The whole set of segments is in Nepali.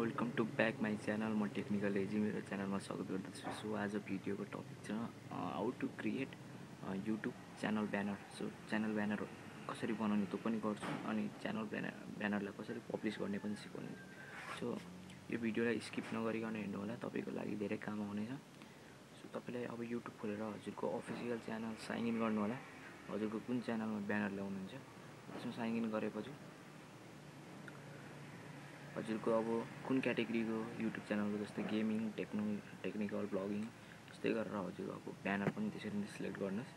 Welcome to back my channel म टेक्निकल एजी मेरो च्यानलमा स्वागत गर्दछु। सो आज भिडियोको टपिक छ how to create YouTube channel banner so channel banner कसरी बनाउने त्यो पनि गर्छु अनि च्यानल ब्यानर ब्यानरलाई कसरी पब्लिस गर्ने पनि सिकाउने। सो यो भिडियोलाई स्किप नगरिकन हेर्नु होला तपाईँको लागि धेरै काम आउनेछ सो तपाईँलाई अब युट्युब खोलेर हजुरको अफिसियल च्यानल साइन इन गर्नु होला हजुरको कुन च्यानलमा ब्यानर ल्याउनुहुन्छ त्यसमा साइन इन गरेपछि हजुरको अब कुन क्याटेगोरीको युट्युब च्यानलको जस्तै गेमिङ टेक्नो टेक्निकल ब्लगिङ त्यस्तै गरेर हजुर अब ब्यानर पनि त्यसरी नै सिलेक्ट गर्नुहोस्।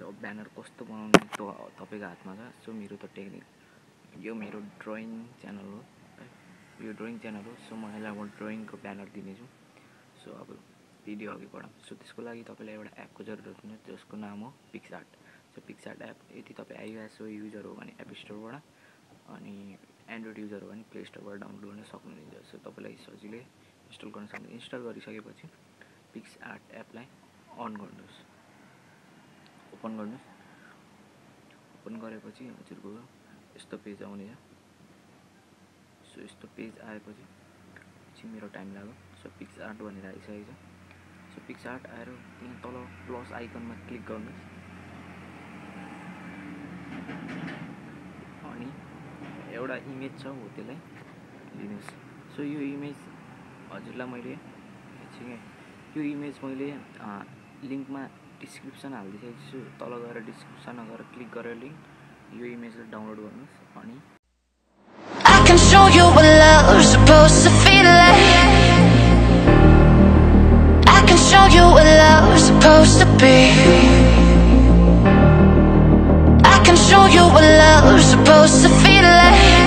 अब ब्यानर कस्तो बनाउने त्यो तपाईँको हातमा छ? सो मेरो त टेक्निक यो मेरो ड्रइङ च्यानल हो है। यो ड्रइङ च्यानल हो सो म यसलाई म ड्रइङको ब्यानर दिनेछु सो अब भिडियो अघि बढाउँ। सो त्यसको लागि तपाईँलाई एउटा एपको जरुरत हुन्छ जसको नाम हो पिक्सआर्ट। सो पिक्सआर्ट एप यदि तपाईँ आइओएस युजर हो भने एप स्टोरबाट अनि एन्ड्रोइड युजर हो भने प्ले स्टोरबाट डाउनलोड गर्न सक्नुहुन्छ। सो तपाईँलाई सजिलै इन्स्टल गर्न सक्नुहुन्छ। इन्स्टल गरिसकेपछि पिक्स आर्ट एपलाई अन गर्नुहोस्। ओपन गर्नुहोस्। ओपन गरेपछि हजुरको यस्तो पेज आउनेछ सो यस्तो पेज आएपछि एकछिन मेरो टाइम लाग्यो। सो पिक्स आर्ट भनेर आइसकेको छ। सो पिक्स आर्ट आएर त्यहाँ तल प्लस आइकनमा क्लिक गर्नुहोस्। अनि एउटा इमेज छ हो त्यसलाई लिनुहोस्। सो यो इमेज हजुरलाई मैले है यो इमेज मैले लिङ्कमा डिस्क्रिप्सन हालिदिइसकेको छु। तल गएर डिस्क्रिप्सनमा गएर क्लिक गरेर लिङ्क यो इमेजलाई डाउनलोड गर्नुहोस् अनि supposed to feel show you what love's supposed to feel like.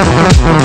Let's go.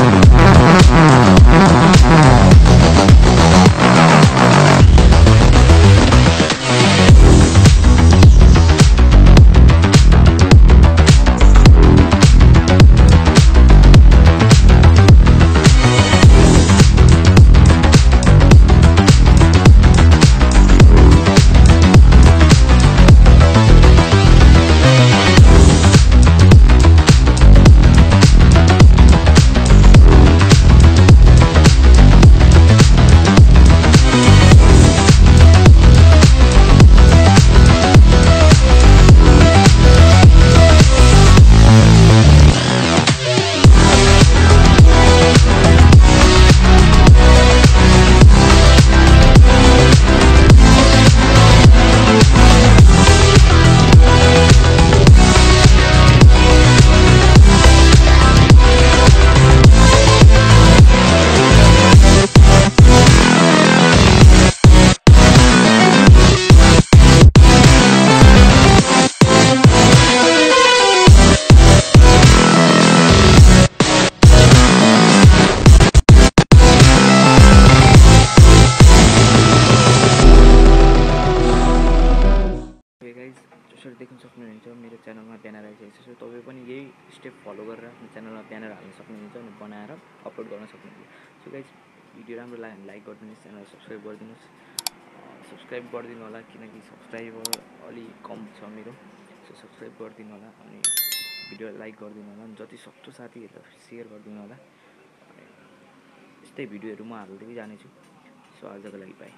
देख्न सक्नुहुन्छ मेरो च्यानलमा ब्यानर आइसकेको छ। तपाईँ पनि यही स्टेप फलो गरेर आफ्नो च्यानलमा ब्यानर हाल्न सक्नुहुन्छ अनि बनाएर अपलोड गर्न सक्नुहुन्छ। सो गाइज भिडियो राम्रो लाग्यो भने लाइक गरिदिनुहोस् च्यानल सब्सक्राइब गरिदिनुहोस्। सब्सक्राइब गरिदिनु होला किनकि सब्सक्राइबर अलि कम छ मेरो। सो सब्सक्राइब गरिदिनु होला अनि भिडियो लाइक गरिदिनु होला अनि जति सक्दो साथीहरूलाई सेयर गरिदिनु होला। यस्तै भिडियोहरू म हाल्दै जानेछु। सो आजको लागि बाई